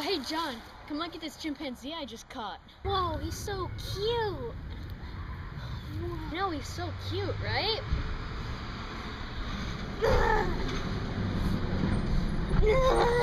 Oh, hey, John. Come look at this chimpanzee I just caught. Whoa, he's so cute. No, he's so cute, right?